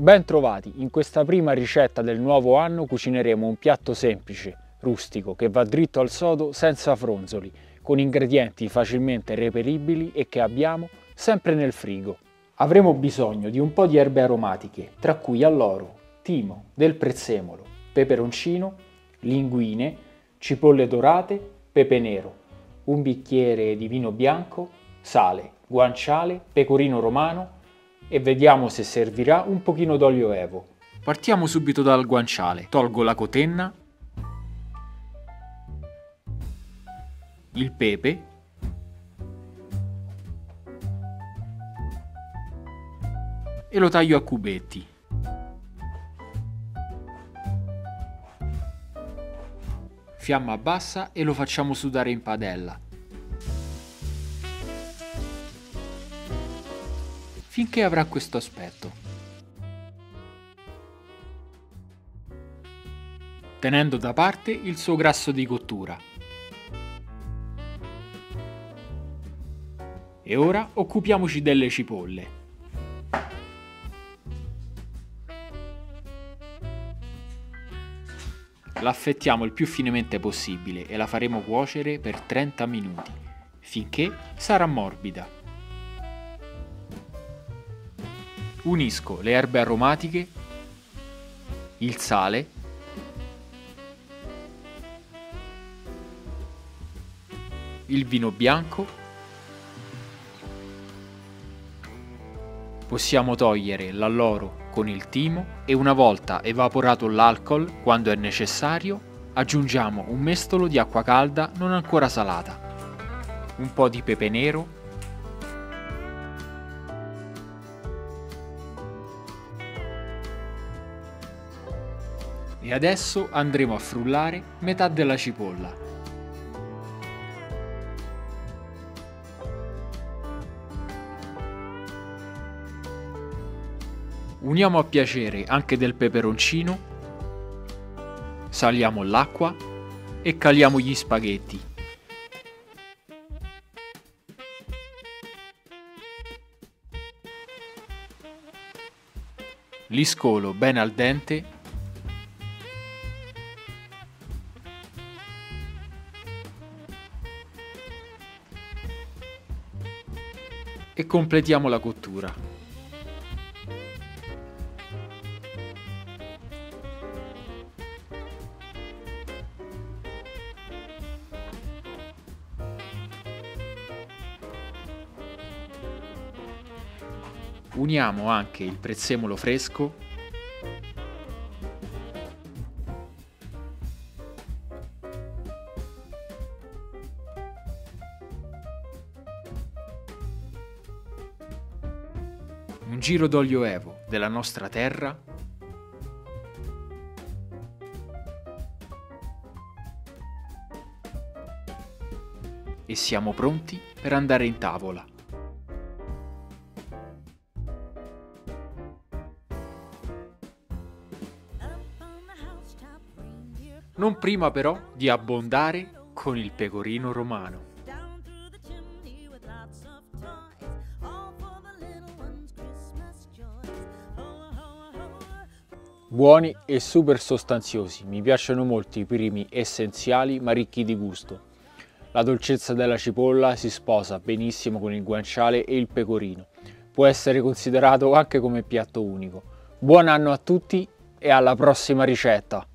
Ben trovati, in questa prima ricetta del nuovo anno cucineremo un piatto semplice, rustico, che va dritto al sodo senza fronzoli, con ingredienti facilmente reperibili e che abbiamo sempre nel frigo. Avremo bisogno di un po' di erbe aromatiche, tra cui alloro, timo, del prezzemolo, peperoncino, linguine, cipolle dorate, pepe nero, un bicchiere di vino bianco, sale, guanciale, pecorino romano e vediamo se servirà un pochino d'olio evo. Partiamo subito dal guanciale. Tolgo la cotenna, il pepe e lo taglio a cubetti. Fiamma bassa e lo facciamo sudare in padella. Finché avrà questo aspetto. Tenendo da parte il suo grasso di cottura. E ora occupiamoci delle cipolle. La affettiamo il più finemente possibile e la faremo cuocere per 30 minuti, finché sarà morbida. Unisco le erbe aromatiche, il sale, il vino bianco, possiamo togliere l'alloro con il timo e una volta evaporato l'alcol, quando è necessario, aggiungiamo un mestolo di acqua calda non ancora salata, un po' di pepe nero, e adesso andremo a frullare metà della cipolla. Uniamo a piacere anche del peperoncino, saliamo l'acqua e caliamo gli spaghetti. Li scolo bene al dente e completiamo la cottura. Uniamo anche il prezzemolo fresco giro d'olio evo della nostra terra e siamo pronti per andare in tavola. non prima però di abbondare con il pecorino romano. Buoni e super sostanziosi, mi piacciono molto i primi essenziali ma ricchi di gusto. La dolcezza della cipolla si sposa benissimo con il guanciale e il pecorino. Può essere considerato anche come piatto unico. Buon anno a tutti e alla prossima ricetta!